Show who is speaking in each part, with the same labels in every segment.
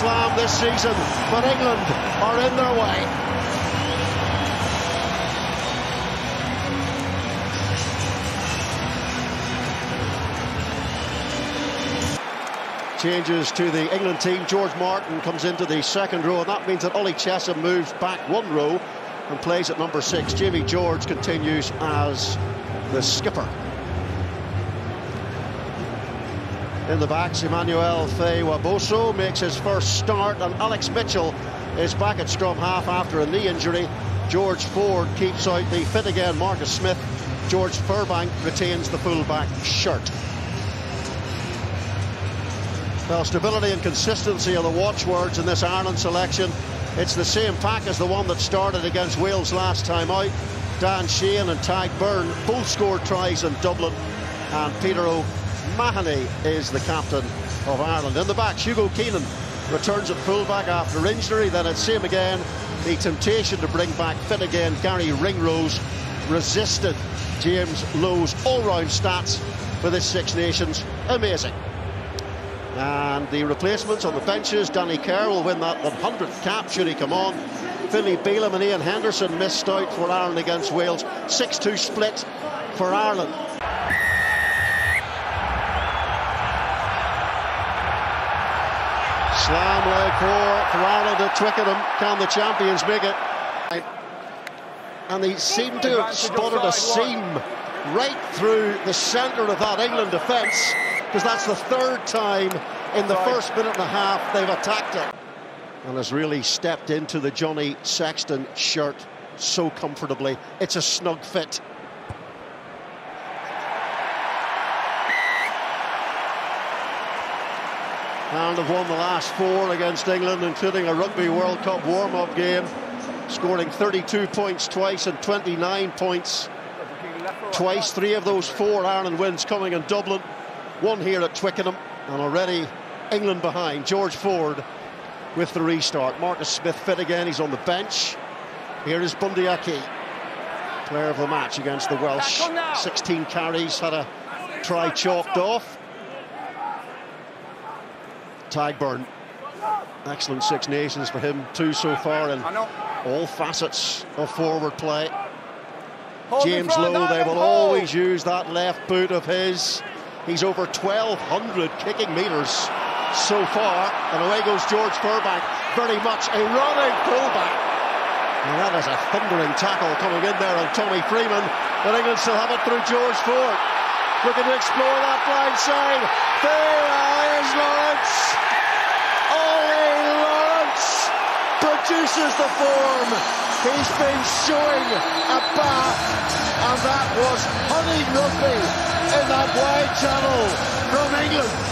Speaker 1: slam this season, but England are in their way. changes to the England team. George Martin comes into the second row, and that means that Ollie Chessum moves back one row and plays at number six. Jamie George continues as the skipper. In the backs, Emmanuel Feyi-Waboso makes his first start, and Alex Mitchell is back at scrum half after a knee injury. George Ford keeps out the fit again Marcus Smith. George Furbank retains the fullback shirt. Well, stability and consistency are the watchwords in this Ireland selection. It's the same pack as the one that started against Wales last time out. Dan Sheehan and Tadhg Beirne both scored tries in Dublin. And Peter O'Mahony is the captain of Ireland. In the back, Hugo Keenan returns at fullback after injury. Then it's same again. The temptation to bring back fit again. Garry Ringrose resisted James Lowe's all-round stats for this Six Nations. Amazing. And the replacements on the benches, Danny Kerr will win that 100th cap should he come on. Finlay Bealham and Iain Henderson missed out for Ireland against Wales. 6-2 split for Ireland. Slam leg for, Ireland at Twickenham. Can the champions make it? And they seem to have spotted a seam right through the centre of that England defence because that's the third time in the first minute and a half they've attacked it. And has really stepped into the Johnny Sexton shirt so comfortably. It's a snug fit. And have won the last four against England, including a Rugby World Cup warm-up game, scoring 32 points twice and 29 points twice. Three of those four Ireland wins coming in Dublin. One here at Twickenham, and already England behind. George Ford with the restart. Marcus Smith fit again, he's on the bench. Here is Bundee Aki, player of the match against the Welsh. 16 carries, had a try chalked off. Tadhg Beirne, excellent Six Nations for him, two so far in all facets of forward play. James Lowe, they will always use that left boot of his. He's over 1,200 kicking metres so far. And away goes George Furbank, very much a running fullback. And that is a thundering tackle coming in there on Tommy Freeman. But England still have it through George Ford. Looking to explore that blind side. There is Lawrence. Ollie Lawrence produces the form. He's been showing a bath, and that was honey rugby in that wide channel from England.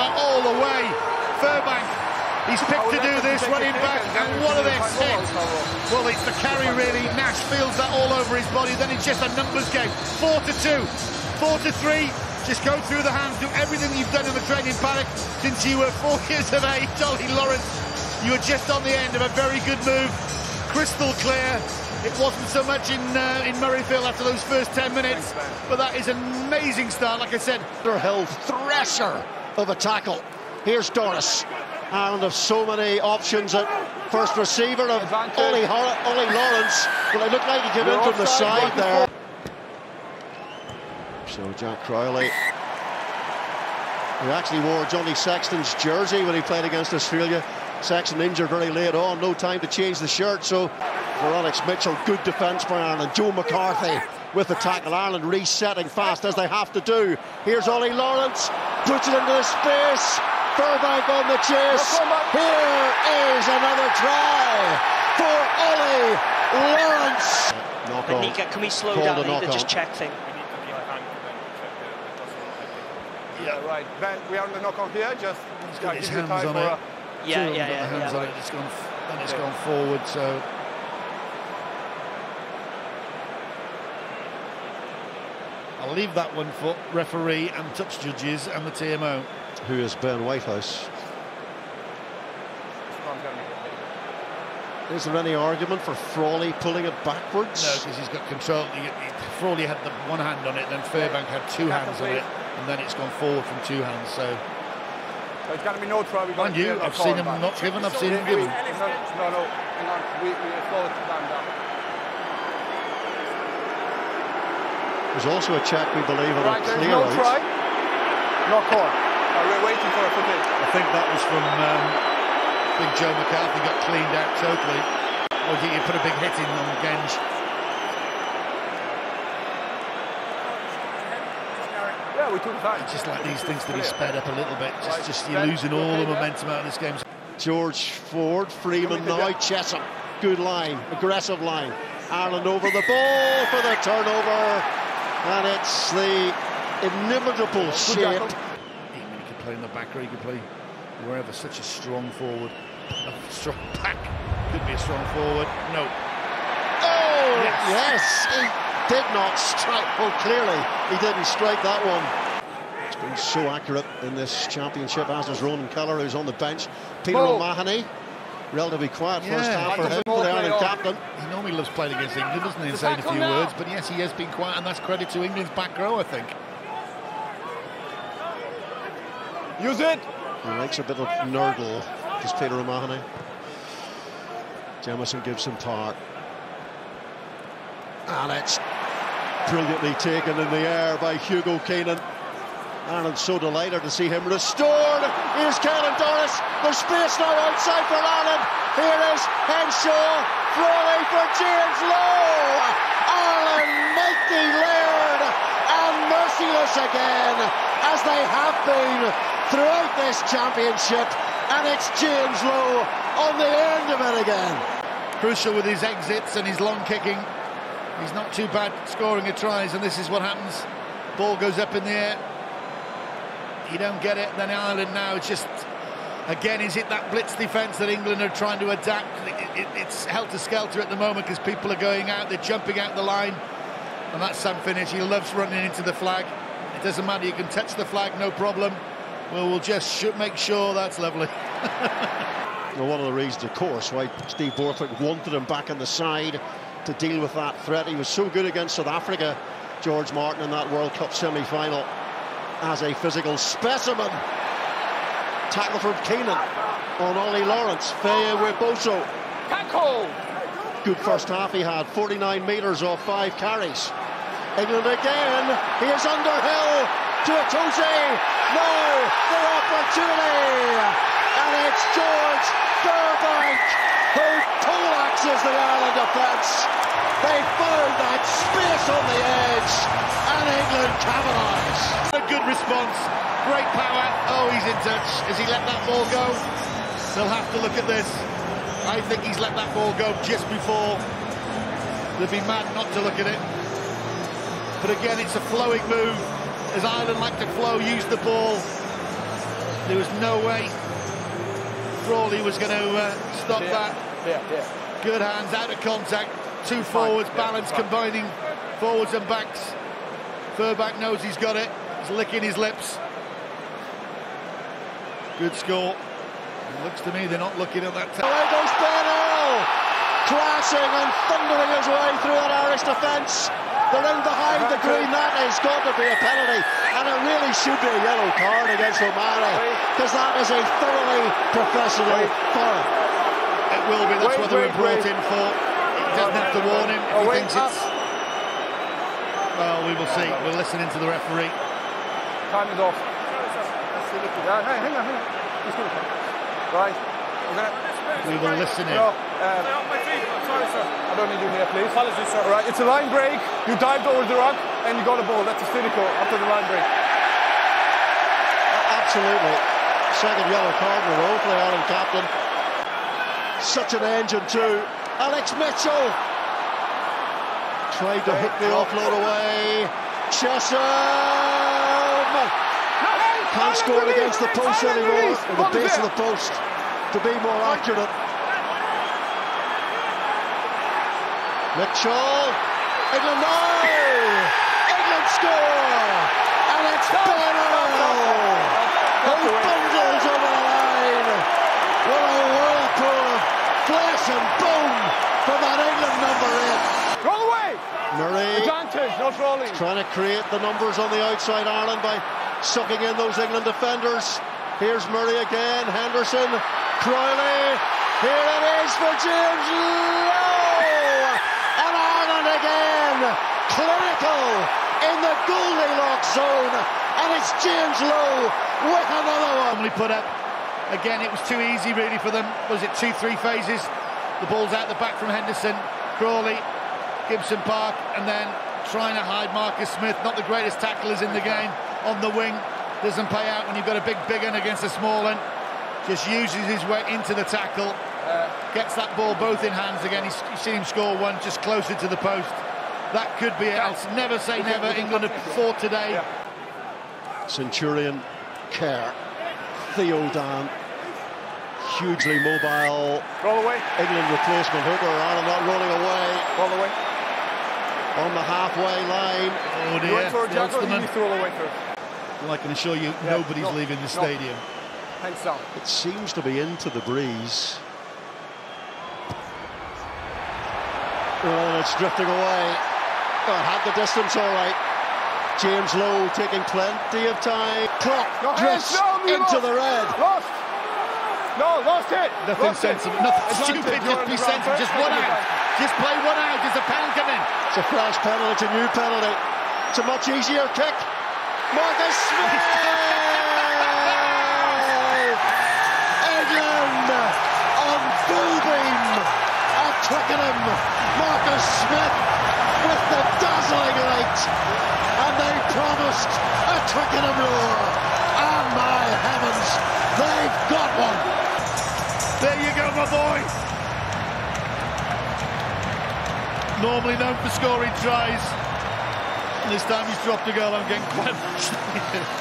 Speaker 2: All the way, Furbank. He's picked to do this, running back, and what a this hit. Well, it's the carry, really. Nash feels that all over his body. Then it's just a numbers game. Four to two, four to three. Just go through the hands, do everything you've done in the training paddock since you were four years of age, Ollie Lawrence. You were just on the end of a very good move, crystal clear, it wasn't so much in uh, in Murrayfield after those first 10 minutes, but that is an amazing start, like I said.
Speaker 1: Hill thresher of a tackle. Here's Doris. And of so many options at first receiver of Ollie, Ollie Lawrence. Well, it looked like he came in from the side there. So Jack Crowley, who actually wore Johnny Sexton's jersey when he played against Australia. Sexton injured very late on, no time to change the shirt, so for Alex Mitchell. Good defence by Ireland. Joe McCarthy with the tackle. Ireland resetting fast as they have to do. Here's Ollie Lawrence. Puts it into the space. Furbank on the chase. Here is another try for Ollie Lawrence.
Speaker 3: Knock on. Nika, can we slow down? I need to just check thing.
Speaker 4: Yeah, right. Ben, we are on the knock on here. Just
Speaker 5: he's got his hands on it.
Speaker 3: Yeah, yeah, yeah.
Speaker 5: Hands
Speaker 3: yeah.
Speaker 5: on it. It's gone. Then it's gone forward. So I'll leave that one for referee and touch judges and the TMO.
Speaker 1: Who is Ben Whitehouse? Is there any argument for Frawley pulling it backwards?
Speaker 5: No, because he's got control. Frawley had the one hand on it, then Furbank had two hands on it, and then it's gone forward from two hands. So
Speaker 4: There's got to be no try. We've got
Speaker 5: Mind you, I've seen him
Speaker 4: back.
Speaker 5: not given, I've seen him
Speaker 4: We- we-
Speaker 5: given.
Speaker 4: No, no, no. Hang on. We, we it's to stand down.
Speaker 1: There's also a check, we believe, on
Speaker 4: Right,
Speaker 1: a
Speaker 4: there's
Speaker 1: clear
Speaker 4: no
Speaker 1: out.
Speaker 4: try. No call. We're waiting for a footage.
Speaker 5: I think that was from um, Big Joe McCarthy, got cleaned out totally. Or did you put a big hit in on Genge?
Speaker 4: Yeah, we took time.
Speaker 5: Just like these things to be sped up a little bit. Just,
Speaker 4: Right.
Speaker 5: just you're losing all the momentum out of this game.
Speaker 1: George Ford, Freeman
Speaker 4: Coming to
Speaker 1: now, Chessum. Good line, aggressive line. Ireland over the ball for the turnover. And it's the inimitable shape.
Speaker 4: Tackle.
Speaker 5: He could play in the back row, he could play wherever. Such a strong forward. A strong back. Could be a strong forward. No.
Speaker 1: Oh,
Speaker 5: Yes.
Speaker 1: yes, he did not strike. Well, clearly, he didn't strike that one. It's been so accurate in this championship, as is Ronan Kelleher, who's on the bench. Peter
Speaker 4: Mo.
Speaker 1: O'Mahony, relatively quiet first half for
Speaker 4: Like
Speaker 1: him,
Speaker 4: the
Speaker 1: the Ireland captain.
Speaker 5: He normally loves playing against England, doesn't he, and saying a few
Speaker 4: now.
Speaker 5: words. But yes, he has been quiet, and that's credit to England's back row, I think.
Speaker 4: Use it.
Speaker 1: He likes a bit of nurdle, does Peter O'Mahony. Jamison gives him power. And it's brilliantly taken in the air by Hugo Keenan. Ireland so delighted to see him restored. Here's Caelan Doris. There's space now outside for Ireland. Here is Henshaw. Frawley for James Lowe. Ireland mighty layered and merciless again, as they have been throughout this championship. And it's James Lowe on the end of it again.
Speaker 5: Crucial with his exits and his long kicking. He's not too bad scoring a tries, and this is what happens. Ball goes up in the air. You don't get it. Then Ireland now just again is it that blitz defence that England are trying to adapt? It, it, it's helter skelter at the moment because people are going out, they're jumping out the line, and that's Sam Finish. He loves running into the flag. It doesn't matter. You can touch the flag, no problem. Well, we'll just sh- make sure that's lovely.
Speaker 1: Well, one of the reasons, of course, why Steve Borthwick wanted him back on the side to deal with that threat. He was so good against South Africa, George Martin, in that World Cup semi-final as a physical specimen. Tackle from Keenan on Ollie Lawrence. Feyi-Waboso.
Speaker 4: Tackle.
Speaker 1: Good first half he had, 49 metres off five carries. England again. He is Underhill to Atose. No, the opportunity. And it's George Furbank who poleaxes the Ireland defence. They found that space on the edge and England capitalise.
Speaker 5: A good response, great power. Oh, he's in touch. Has he let that ball go? They'll have to look at this. I think he's let that ball go just before. They'd be mad not to look at it. But again, it's a flowing move. As Ireland like to flow, use the ball. There was no way Frawley was going to uh, stop that.
Speaker 4: Yeah, yeah.
Speaker 5: Good hands, out of contact. Two forwards,
Speaker 4: yeah,
Speaker 5: balance
Speaker 4: fine.
Speaker 5: combining forwards and backs. Furbank knows he's got it. He's licking his lips. Good score. It looks to me they're not looking at that.
Speaker 1: Away goes Ben Earl, crashing and thundering his way through that Irish defence. The ring behind the green, that is got to be a penalty, and it really should be a yellow card against O'Mara, because that is a thoroughly professional foul.
Speaker 5: It will be. That's
Speaker 4: Wait,
Speaker 5: what they were
Speaker 4: wait,
Speaker 5: brought
Speaker 4: wait.
Speaker 5: in for. He doesn't have to warn him.
Speaker 4: Oh,
Speaker 5: he
Speaker 4: wait,
Speaker 5: thinks it's. Well, we will see. We're listening to the referee.
Speaker 4: Time is off. Yeah, hey, hang on, hang on. Just give it a second. Right. We're gonna.
Speaker 5: We will listen in.
Speaker 4: No, um, I don't need you here, please. Apologies, sir. Right, it's a line break. You dived over the rock and you got a ball. That's a cynical after the line break.
Speaker 1: Absolutely. Second yellow card in a row for the Ireland captain. Such an engine too. Alex Mitchell tried to hook the offload away. Chessum can't score against the post anymore, or the base of the post, to be more accurate. Mitchell, England no! England score! And it's Ben who bundles over the line. What a whirlpool of flesh and bone from that England number eight.
Speaker 4: Roll away!
Speaker 1: Murray
Speaker 4: Advantage, not rolling.
Speaker 1: trying to create the numbers on the outside Ireland by sucking in those England defenders. Here's Murray again, Henderson, Crowley. Here it is for James Lowe! And Ireland again, clinical in the Goldilocks zone. And it's James Lowe with another one.
Speaker 5: We put up. Again, it was too easy really for them. Was it two, three phases? The ball's out the back from Henderson, Crawley, Gibson Park, and then trying to hide Marcus Smith. Not the greatest tacklers in the game on the wing. Doesn't pay out when you've got a big big one against a small one. Just uses his way into the tackle. Uh, Gets that ball both in hands again. He's, you've seen him score one just closer to the post. That could be it. I'll never say never. England have fought today.
Speaker 1: Centurion, Kerr, Theo hugely mobile.
Speaker 4: Roll away.
Speaker 1: England replacement hooker, Ireland not rolling away.
Speaker 4: Roll away.
Speaker 1: On the halfway line.
Speaker 5: Oh
Speaker 4: You
Speaker 5: dear.
Speaker 4: went for a jack or you need to roll away first?
Speaker 5: Well, I can assure you,
Speaker 4: Yeah,
Speaker 5: nobody's
Speaker 4: no,
Speaker 5: leaving the
Speaker 4: no.
Speaker 5: stadium.
Speaker 4: Hands down.
Speaker 1: It seems to be into the breeze. Oh, it's drifting away. Oh, had the distance all right. James Lowe taking plenty of time. Clock
Speaker 4: No,
Speaker 1: drifts
Speaker 4: hands down, you
Speaker 1: into
Speaker 4: lost.
Speaker 1: the red.
Speaker 4: Lost. No, lost it.
Speaker 5: Nothing
Speaker 4: lost it.
Speaker 5: sensible, nothing
Speaker 4: Advantage,
Speaker 5: stupid,
Speaker 4: you're
Speaker 5: just be sensible, just one
Speaker 4: it
Speaker 5: out. Just play one out, there's a pound coming.
Speaker 1: It's a fresh penalty, it's a new penalty. It's a much easier kick. Marcus Smith! England on full beam at Twickenham. Marcus Smith with the dazzling light. And they promised a Twickenham roar. And my heavens, they've got one.
Speaker 5: There you go, my boy. Normally known for scoring tries. And this time he's dropped a goal. I'm getting quite